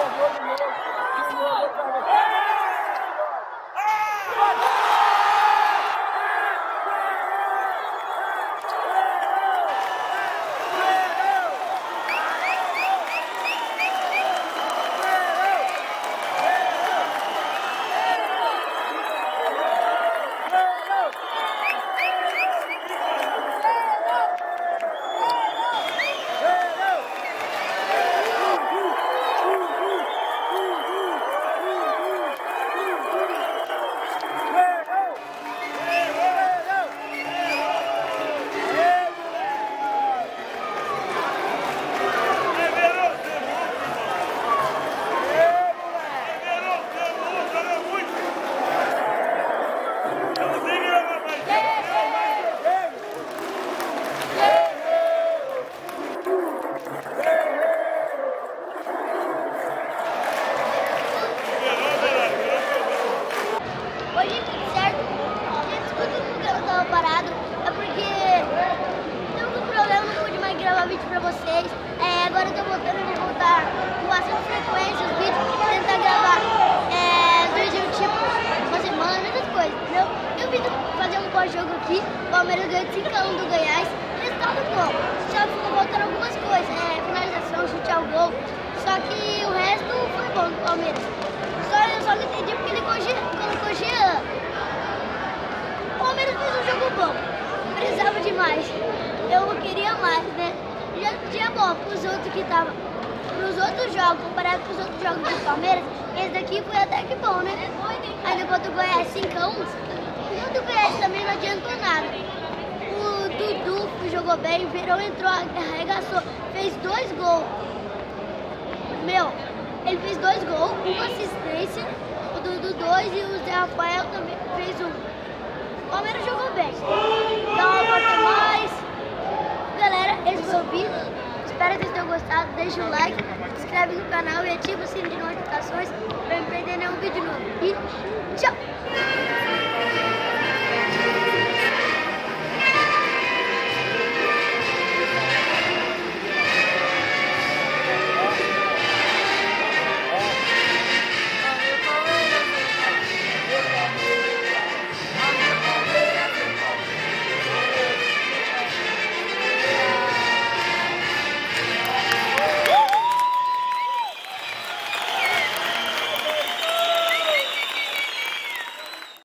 Yeah. Pra vocês. É, agora eu tô voltando, vou voltar com bastante frequência os vídeos, tentar gravar é, vídeo tipo uma semana, essas coisas, entendeu? Eu vim fazer um pós-jogo aqui, o Palmeiras ganhou de 5 a 1 do Goiás, resultado bom. Só ficou faltando algumas coisas, é, finalização, chute ao gol. Só que o resto foi bom do Palmeiras. Só, eu só não entendi porque ele colocou Jean. O Palmeiras fez um jogo bom. Precisava de mais. Eu queria mais, né? Bom pros outros que estavam. Pros outros jogos, comparado com os outros jogos do Palmeiras, esse daqui foi até que bom, né? Ainda contra o Goiás 5x1. O do Goiás também não adiantou nada. O Dudu jogou bem, Verão entrou, arregaçou, fez dois gols. Meu, ele fez dois gols, uma assistência, o Dudu dois e o Zé Rafael também fez um. O Palmeiras jogou bem. Então, até mais. Galera, esse foi o vídeo. Espero que vocês tenham gostado. Deixa o like, se inscreve no canal e ativa o sino de notificações para não perder nenhum vídeo novo. E tchau!